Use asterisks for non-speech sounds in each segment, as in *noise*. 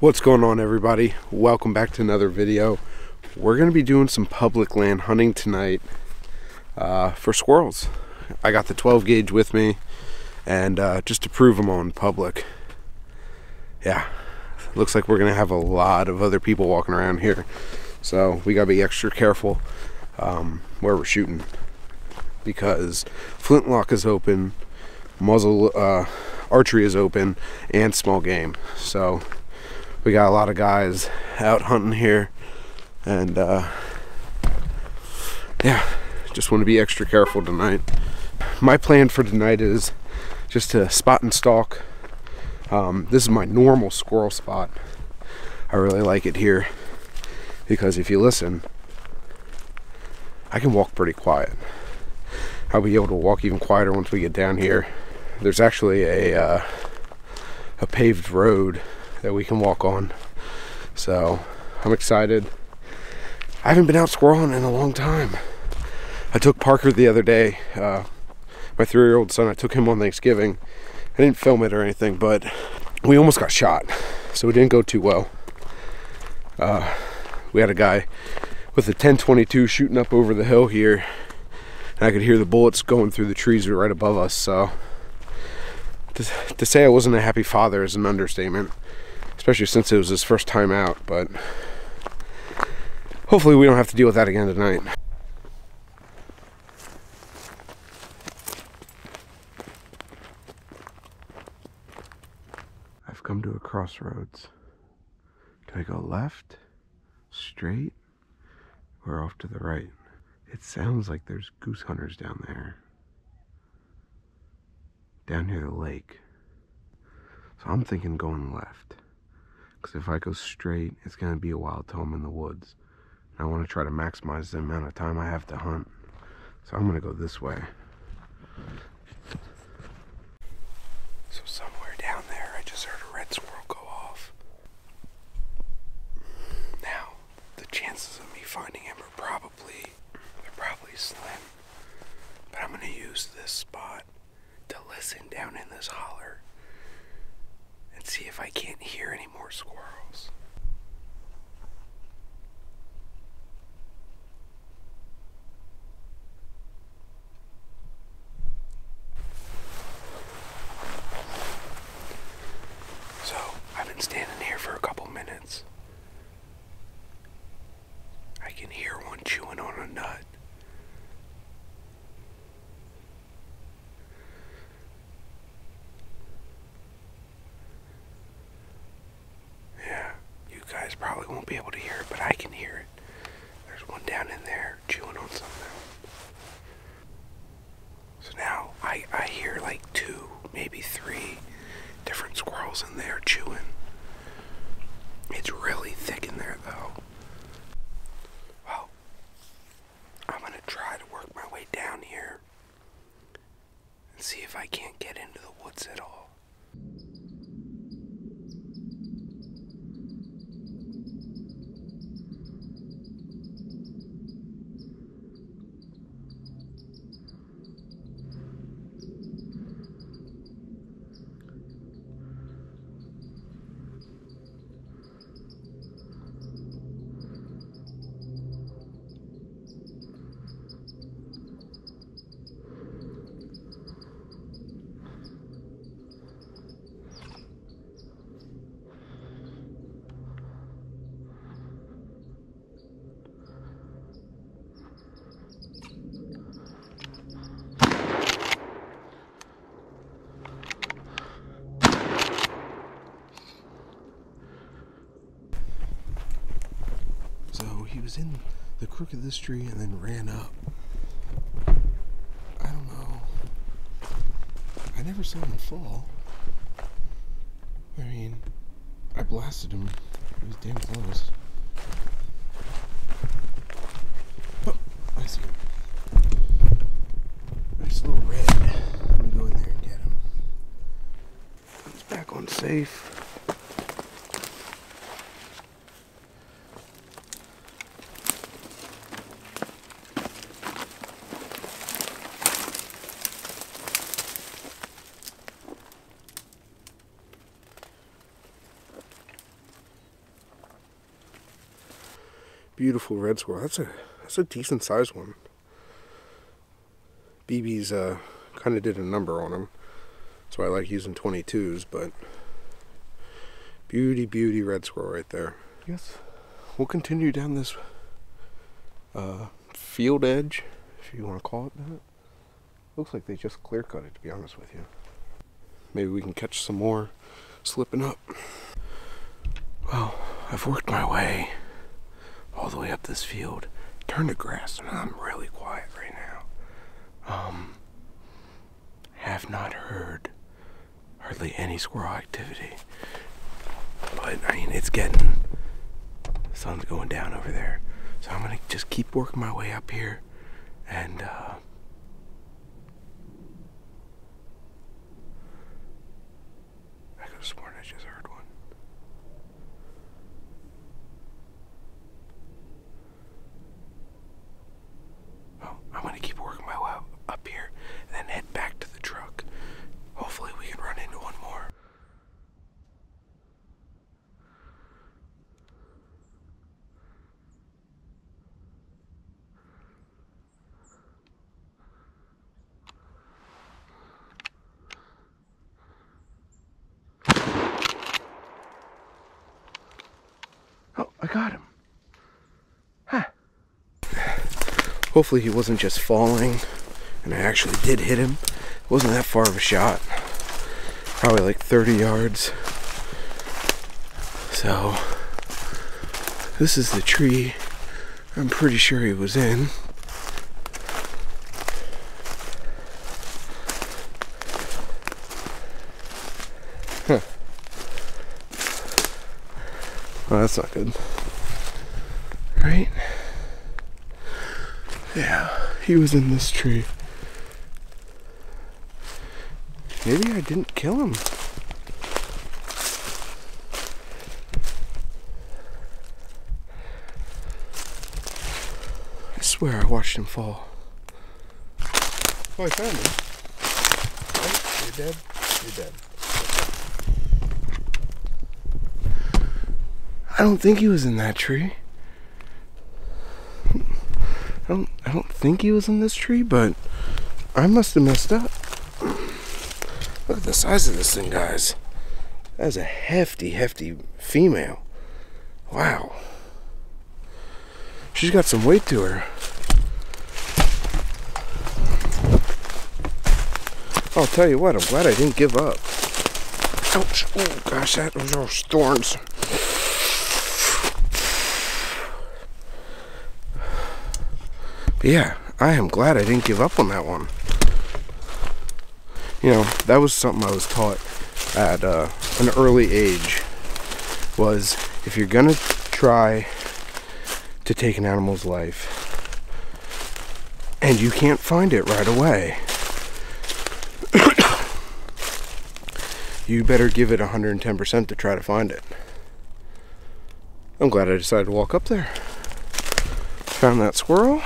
What's going on everybody? Welcome back to another video. We're going to be doing some public land hunting tonight uh, for squirrels. I got the 12 gauge with me and uh, just to prove them on public. Yeah, looks like we're going to have a lot of other people walking around here. So we got to be extra careful um, where we're shooting because flintlock is open, muzzle uh, archery is open, and small game. So we got a lot of guys out hunting here and uh, yeah just want to be extra careful tonight. My plan for tonight is just to spot and stalk. Um, this is my normal squirrel spot. I really like it here because if you listen I can walk pretty quiet. I'll be able to walk even quieter once we get down here. There's actually a uh, a paved road that we can walk on. So I'm excited. I haven't been out squirreling in a long time. I took Parker the other day, uh, my three year old son, I took him on Thanksgiving. I didn't film it or anything, but we almost got shot. So it didn't go too well. Uh, we had a guy with a 1022 shooting up over the hill here. And I could hear the bullets going through the trees right above us. So to, to say I wasn't a happy father is an understatement especially since it was his first time out, but hopefully we don't have to deal with that again tonight. I've come to a crossroads. Do I go left, straight, or off to the right? It sounds like there's goose hunters down there. Down near the lake. So I'm thinking going left. Because if I go straight, it's going to be a while till in the woods. And I want to try to maximize the amount of time I have to hunt. So I'm going to go this way. So somewhere down there, I just heard a red squirrel go off. Now, the chances of me finding him are probably, they're probably slim. But I'm going to use this spot to listen down in this holler see if I can't hear any more squirrels. So, I've been standing here for a couple minutes. I can hear one chewing on a nut. guys probably won't be able to hear it, but I can hear it. There's one down in there chewing on something. So now I, I hear like two, maybe three different squirrels in there chewing. It's really thick in there though. Well, I'm gonna try to work my way down here and see if I can't get into the woods at all. He was in the crook of this tree and then ran up. I don't know. I never saw him fall. I mean, I blasted him. He was damn close. Oh, I see him. Nice little red. Let me go in there and get him. He's back on safe. Beautiful red squirrel. That's a that's a decent sized one. BB's uh, kind of did a number on him. That's why I like using 22s, but beauty, beauty red squirrel right there. Yes, we'll continue down this uh, field edge, if you want to call it that. Looks like they just clear cut it, to be honest with you. Maybe we can catch some more slipping up. Well, I've worked my way all the way up this field, turned to grass, and I'm really quiet right now. Um, have not heard hardly any squirrel activity. But, I mean, it's getting, sun's going down over there. So I'm gonna just keep working my way up here and, uh, I could have sworn I just heard one. Well, I'm gonna keep working my way up here and then head back to the truck. Hopefully, we can run into one more. Oh, I got him. Huh. Hopefully he wasn't just falling and I actually did hit him. It wasn't that far of a shot. Probably like 30 yards. So, this is the tree I'm pretty sure he was in. Huh. Well, that's not good. Right? Yeah, he was in this tree. Maybe I didn't kill him. I swear I watched him fall. Oh, I found him. Oh, you're dead. You're dead. I don't think he was in that tree. I don't I don't think he was in this tree, but I must have messed up. Look at the size of this thing, guys. That's a hefty, hefty female. Wow. She's got some weight to her. I'll tell you what, I'm glad I didn't give up. Ouch. Oh gosh, that those are thorns. Yeah, I am glad I didn't give up on that one. You know, that was something I was taught at uh, an early age. Was if you're gonna try to take an animal's life and you can't find it right away, *coughs* you better give it 110% to try to find it. I'm glad I decided to walk up there. Found that squirrel.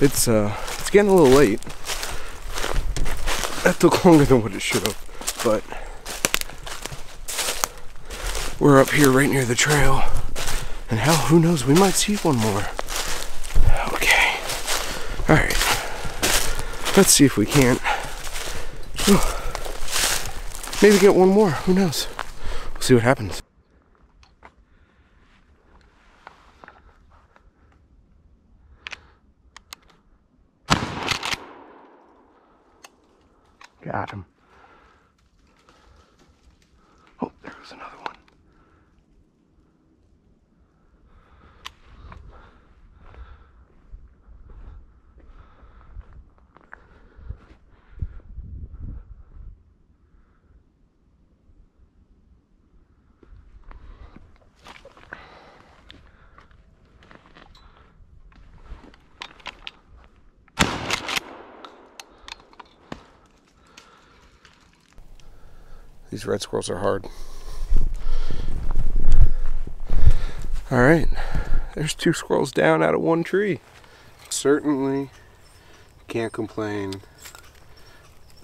It's uh it's getting a little late. That took longer than what it should have, but we're up here right near the trail. And hell, who knows, we might see one more. Okay. Alright. Let's see if we can't. Maybe get one more. Who knows? We'll see what happens. Got him. Oh, there goes another one. These red squirrels are hard. All right, there's two squirrels down out of one tree. Certainly can't complain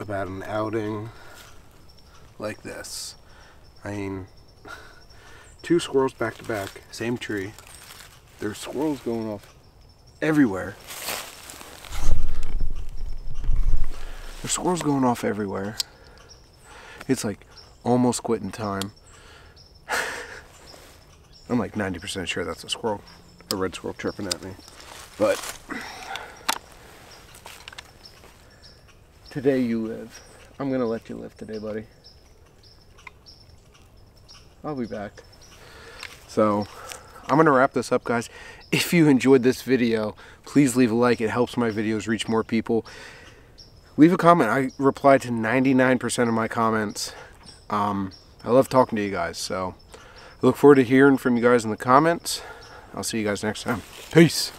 about an outing like this. I mean, two squirrels back to back, same tree. There's squirrels going off everywhere. There's squirrels going off everywhere. It's like almost quit in time. *laughs* I'm like 90% sure that's a squirrel, a red squirrel chirping at me. But today you live. I'm gonna let you live today, buddy. I'll be back. So I'm gonna wrap this up, guys. If you enjoyed this video, please leave a like. It helps my videos reach more people. Leave a comment. I reply to 99% of my comments. Um, I love talking to you guys, so I look forward to hearing from you guys in the comments. I'll see you guys next time. Peace.